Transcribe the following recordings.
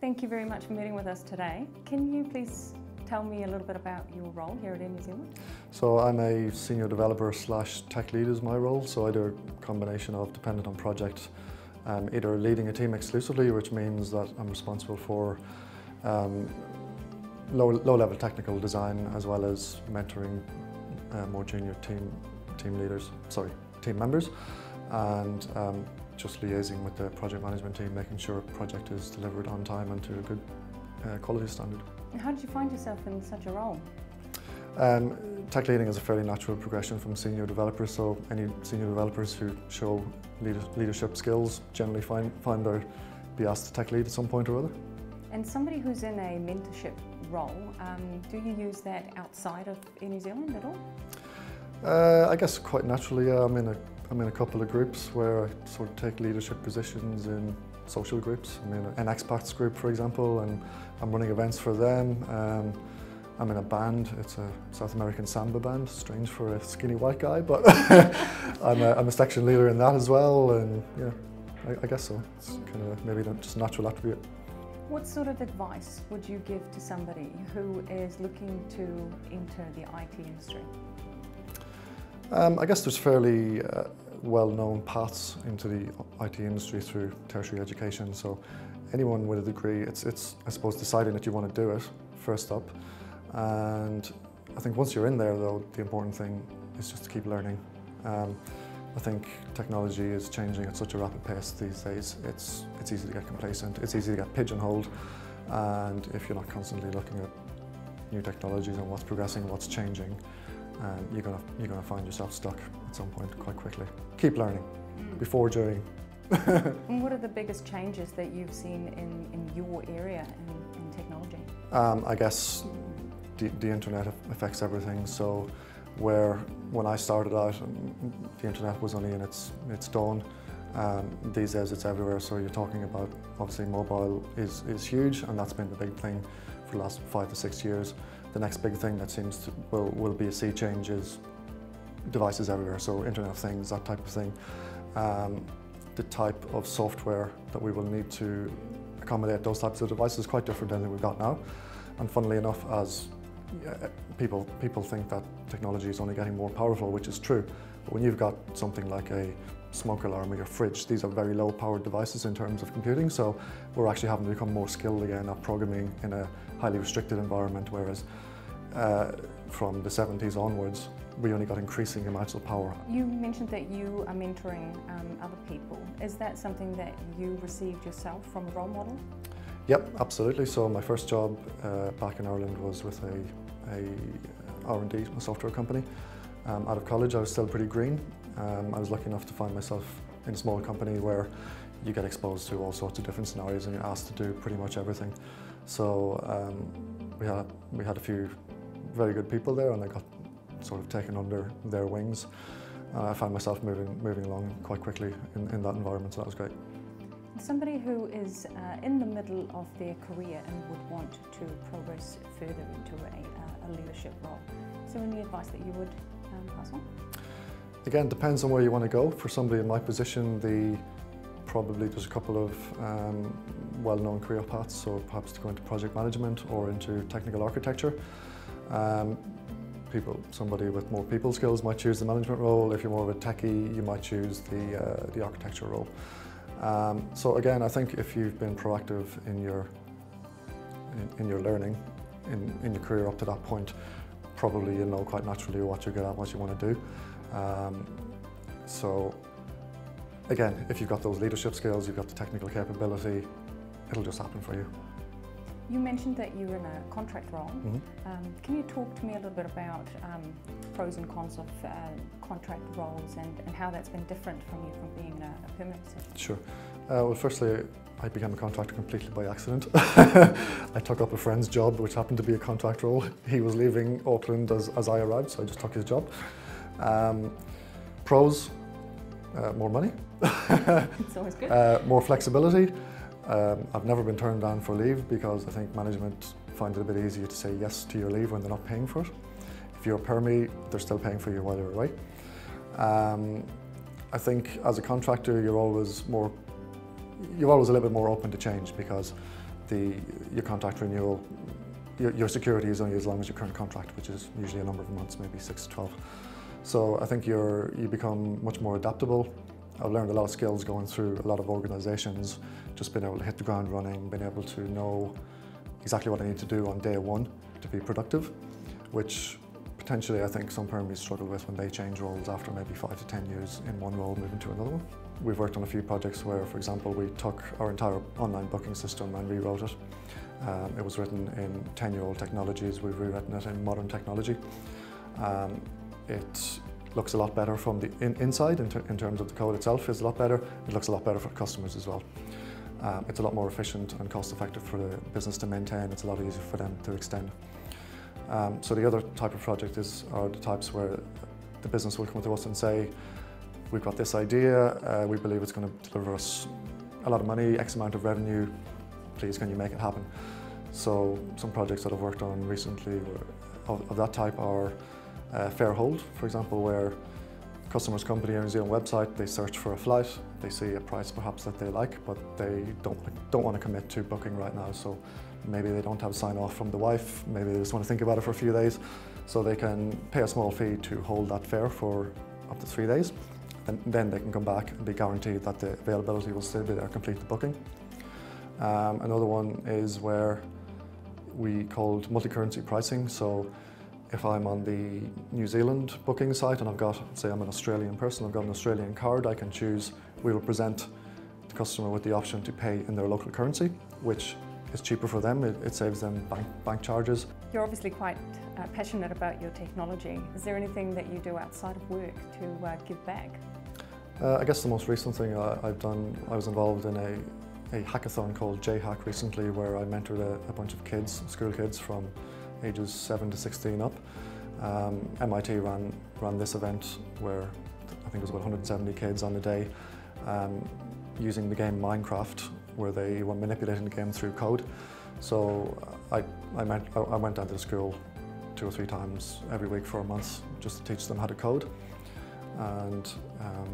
Thank you very much for meeting with us today. Can you please tell me a little bit about your role here at Air New Zealand? So I'm a senior developer slash tech lead is my role. So I do a combination of dependent on project, um, either leading a team exclusively, which means that I'm responsible for um, low, low level technical design as well as mentoring uh, more junior team team leaders, sorry, team members, and um, just liaising with the project management team, making sure a project is delivered on time and to a good uh, quality standard. How did you find yourself in such a role? Um, tech leading is a fairly natural progression from senior developers, so any senior developers who show leader, leadership skills generally find, find their be asked to tech lead at some point or other. And somebody who's in a mentorship role, um, do you use that outside of New Zealand at all? Uh, I guess quite naturally, yeah. I'm in a I'm in a couple of groups where I sort of take leadership positions in social groups. I'm in an expats group, for example, and I'm running events for them. Um, I'm in a band, it's a South American samba band, strange for a skinny white guy, but I'm, a, I'm a section leader in that as well, and yeah, I, I guess so. It's kind of maybe just a natural attribute. What sort of advice would you give to somebody who is looking to enter the IT industry? Um, I guess there's fairly uh, well-known paths into the IT industry through tertiary education. So anyone with a degree, it's, it's I suppose deciding that you want to do it first up. And I think once you're in there though, the important thing is just to keep learning. Um, I think technology is changing at such a rapid pace these days. It's, it's easy to get complacent, it's easy to get pigeonholed. And if you're not constantly looking at new technologies and what's progressing what's changing, um, you're gonna you're gonna find yourself stuck at some point quite quickly. Keep learning mm. before doing. and what are the biggest changes that you've seen in, in your area in, in technology? Um, I guess the, the internet affects everything. So where when I started out, the internet was only in its its dawn. Um, these days it's everywhere, so you're talking about obviously mobile is, is huge and that's been the big thing for the last five to six years. The next big thing that seems to will, will be a sea change is devices everywhere, so Internet of Things, that type of thing. Um, the type of software that we will need to accommodate those types of devices is quite different than we've got now. And funnily enough, as people, people think that technology is only getting more powerful, which is true. But when you've got something like a smoke alarm or your fridge, these are very low powered devices in terms of computing. So we're actually having to become more skilled again at programming in a highly restricted environment, whereas uh, from the 70s onwards, we only got increasing amounts of power. You mentioned that you are mentoring um, other people. Is that something that you received yourself from a role model? Yep, absolutely. So my first job uh, back in Ireland was with a, a R&D, software company. Um, out of college, I was still pretty green. Um, I was lucky enough to find myself in a small company where you get exposed to all sorts of different scenarios and you're asked to do pretty much everything. So um, we, had, we had a few very good people there and I got sort of taken under their wings. Uh, I found myself moving, moving along quite quickly in, in that environment, so that was great. Somebody who is uh, in the middle of their career and would want to progress further into a, a leadership role, is there any advice that you would um, on? Again, depends on where you want to go. For somebody in my position, the probably there's a couple of um, well-known career paths, so perhaps to go into project management or into technical architecture. Um, people, somebody with more people skills might choose the management role. If you're more of a techie, you might choose the, uh, the architecture role. Um, so again, I think if you've been proactive in your, in, in your learning, in, in your career up to that point, probably you'll know quite naturally what you're good at, what you want to do. Um, so again, if you've got those leadership skills, you've got the technical capability, it'll just happen for you. You mentioned that you're in a contract role. Mm -hmm. um, can you talk to me a little bit about um, pros and cons of uh, contract roles and, and, how that's been different from you from being a, a permanent position? Sure. Uh, well, firstly, I became a contractor completely by accident. I took up a friend's job, which happened to be a contract role. He was leaving Auckland as, as I arrived, so I just took his job. Um, pros, uh, more money. it's always good. Uh, more flexibility. Um, I've never been turned down for leave because I think management find it a bit easier to say yes to your leave when they're not paying for it. If you're a permie, they're still paying for you while you're away. Um, I think as a contractor, you're always more, you're always a little bit more open to change because the, your contract renewal, your, your security is only as long as your current contract, which is usually a number of months, maybe six to 12. So I think you're, you become much more adaptable. I've learned a lot of skills going through a lot of organisations, just being able to hit the ground running, being able to know exactly what I need to do on day one to be productive, which potentially I think some permies struggle with when they change roles after maybe five to 10 years in one role moving to another one. We've worked on a few projects where, for example, we took our entire online booking system and rewrote it. Um, it was written in 10-year-old technologies, we've rewritten it in modern technology. Um, it looks a lot better from the in inside in, ter in, terms of the code itself is a lot better. It looks a lot better for customers as well. Um, it's a lot more efficient and cost effective for the business to maintain. It's a lot easier for them to extend. Um, so the other type of project is are the types where the business will come to us and say, we've got this idea, uh, we believe it's going to deliver us a lot of money, X amount of revenue, please can you make it happen? So some projects that I've worked on recently of, of that type are uh, Farehold, for example, where customers come to the Air New Zealand website, they search for a flight, they see a price perhaps that they like, but they don't, don't want to commit to booking right now. So maybe they don't have sign off from the wife, maybe they just want to think about it for a few days. So they can pay a small fee to hold that fare for up to three days. And then they can come back and be guaranteed that the availability will still be there, complete the booking. Um, another one is where we called multi-currency pricing. So if I'm on the New Zealand booking site and I've got, say I'm an Australian person, I've got an Australian card, I can choose, we will present the customer with the option to pay in their local currency, which is cheaper for them, it, it saves them bank, bank charges. You're obviously quite uh, passionate about your technology. Is there anything that you do outside of work to uh, give back? Uh, I guess the most recent thing I, have done, I was involved in a, a hackathon called JHack recently where I mentored a, a bunch of kids, school kids from ages 7 to 16 up. Um, MIT ran, ran this event where I think it was about 170 kids on the day um, using the game Minecraft where they were manipulating the game through code. So I, I, met, I went down to the school two or three times every week for a month just to teach them how to code. And um,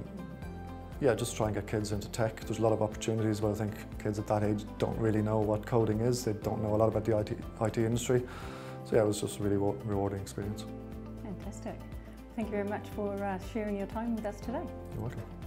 yeah, just try and get kids into tech. There's a lot of opportunities, but I think kids at that age don't really know what coding is. They don't know a lot about the IT, IT industry. So yeah, it was just a really rewarding experience. Fantastic. Thank you very much for uh, sharing your time with us today. You're welcome.